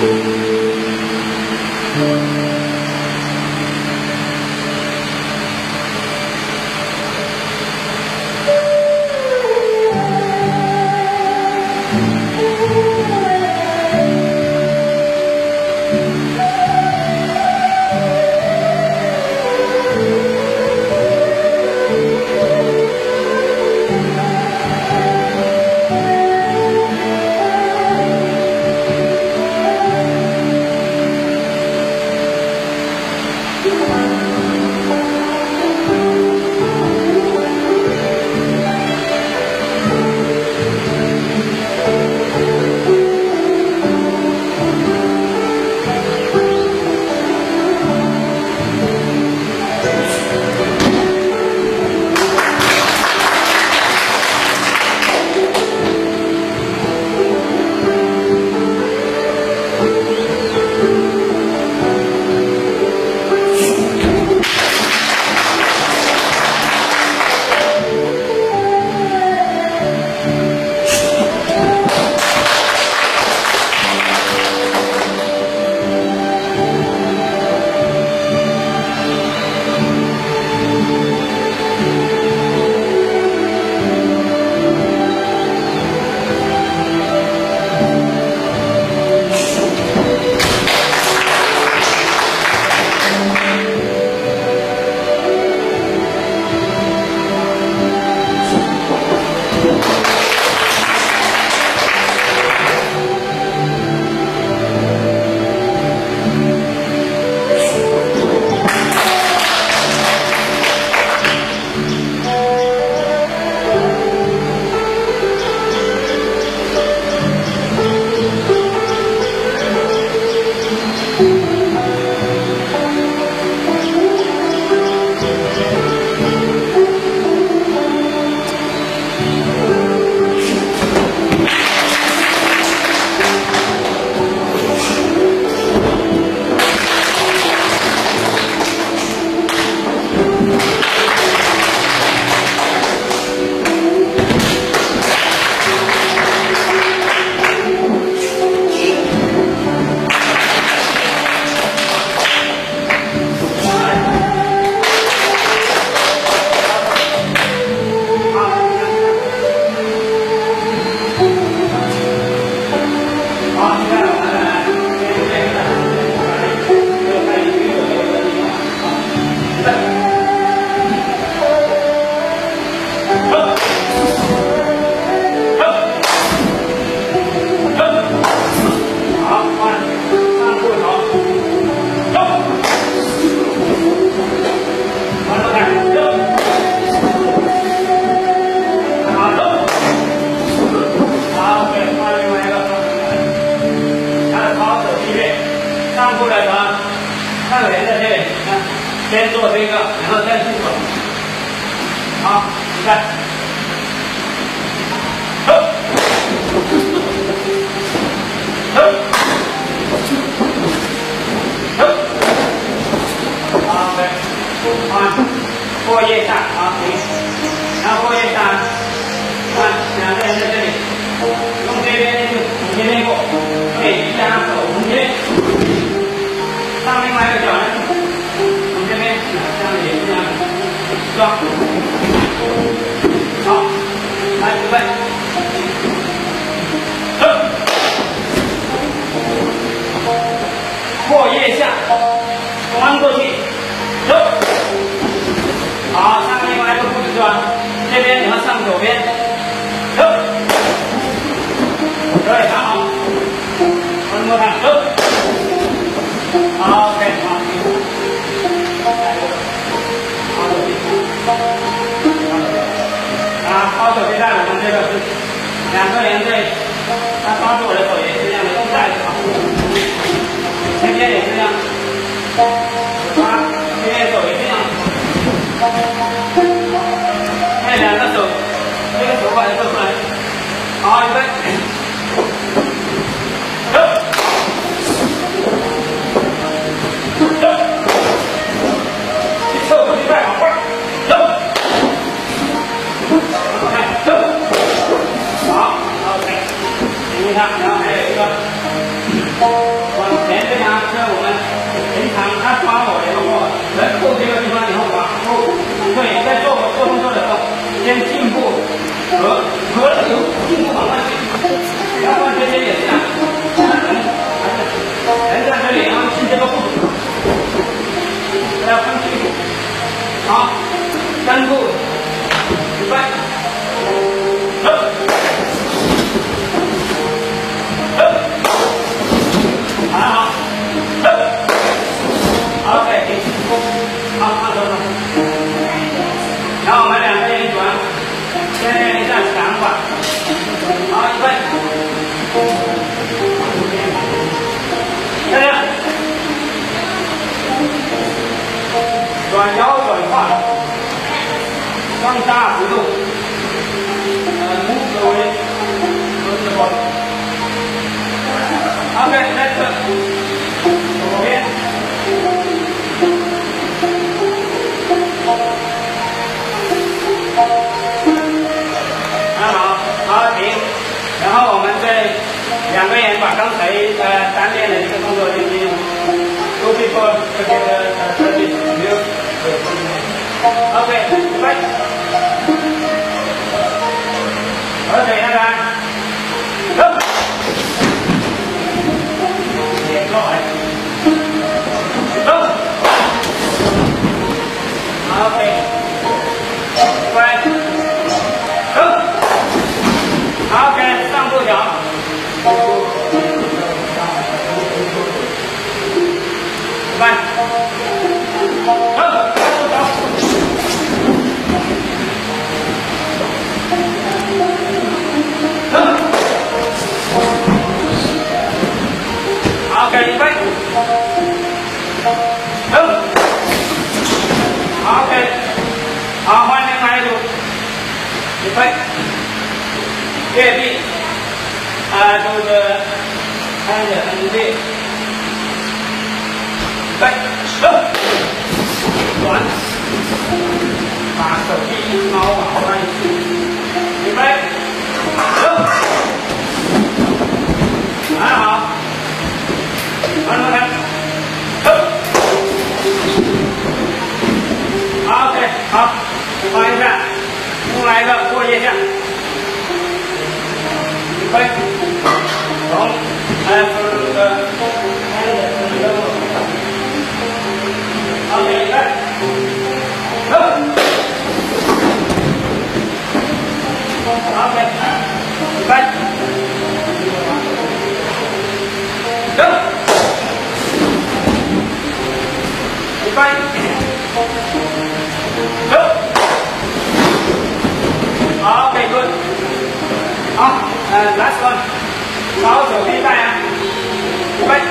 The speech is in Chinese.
Música 可以加上手，中间。上另外一个脚来，从这边，向里向也是，是吧？好，来准备。阔腋下，弯过去，走。好，上另外一个步子是吧？这边你要上左边。làm cho em đây. Ta to tuổi rồi tuổi thì làm không dài em nghe được chưa ta nghe tuổi chưa hay là nó tuổi cái số gọi là tuổi này. Thôi vậy 然后还有一个往前这样，是我们平常他抓我的时候，来过这个地方以后往后，对，在做做动作的时候，先进步和和由进步往上去，然后这边也是这样，人人在这里，然后进这个步，要分清楚，好，三步，转腰转胯，上下幅度，呃，目测为二十多。OK，next，左边。很好，好停。然后我们再两个人把刚才呃单练的一个动作进行，do before 这个呃设计 kebi adu da hanya ande baik stop tuan masa di mau orang itu baik stop ah mana kan Okay, up. Mulai dah. Mulai dah. Boleh dah back from after the Okay, back. Up. Okay. Back. Up. Back. last one. 6 giờ 3 Bách